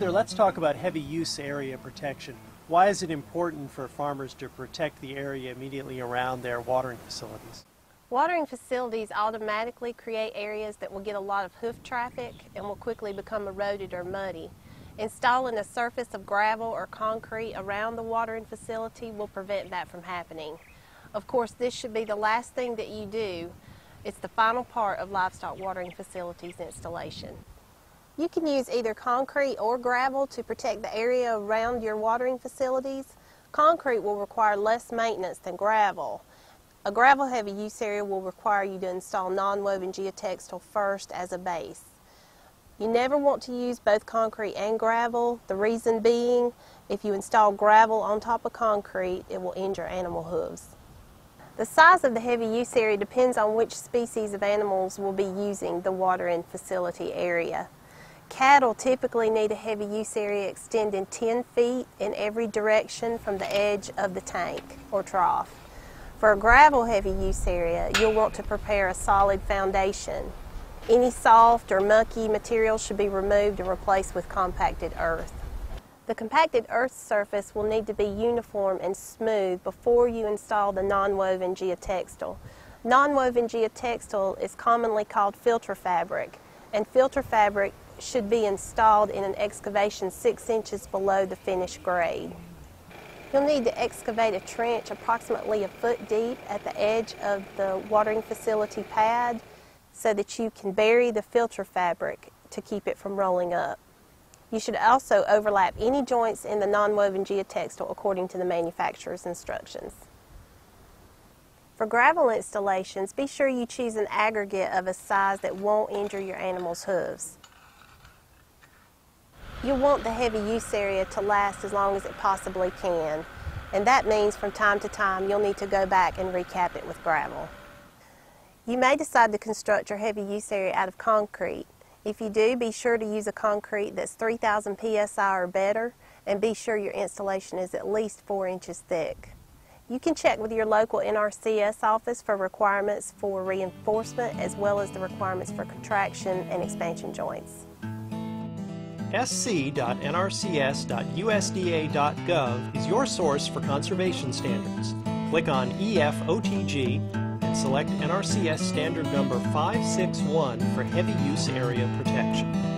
Heather, let's talk about heavy use area protection. Why is it important for farmers to protect the area immediately around their watering facilities? Watering facilities automatically create areas that will get a lot of hoof traffic and will quickly become eroded or muddy. Installing a surface of gravel or concrete around the watering facility will prevent that from happening. Of course, this should be the last thing that you do. It's the final part of livestock watering facilities installation. You can use either concrete or gravel to protect the area around your watering facilities. Concrete will require less maintenance than gravel. A gravel heavy use area will require you to install non-woven geotextile first as a base. You never want to use both concrete and gravel. The reason being, if you install gravel on top of concrete, it will injure animal hooves. The size of the heavy use area depends on which species of animals will be using the watering facility area. Cattle typically need a heavy use area extending 10 feet in every direction from the edge of the tank or trough. For a gravel heavy use area, you'll want to prepare a solid foundation. Any soft or mucky material should be removed and replaced with compacted earth. The compacted earth surface will need to be uniform and smooth before you install the non-woven geotextile. Non-woven geotextile is commonly called filter fabric, and filter fabric should be installed in an excavation six inches below the finished grade. You'll need to excavate a trench approximately a foot deep at the edge of the watering facility pad so that you can bury the filter fabric to keep it from rolling up. You should also overlap any joints in the non-woven geotextile according to the manufacturer's instructions. For gravel installations, be sure you choose an aggregate of a size that won't injure your animal's hooves. You want the heavy use area to last as long as it possibly can, and that means from time to time you'll need to go back and recap it with gravel. You may decide to construct your heavy use area out of concrete. If you do, be sure to use a concrete that's 3000 psi or better, and be sure your installation is at least 4 inches thick. You can check with your local NRCS office for requirements for reinforcement as well as the requirements for contraction and expansion joints sc.nrcs.usda.gov is your source for conservation standards. Click on EFOTG and select NRCS standard number 561 for heavy use area protection.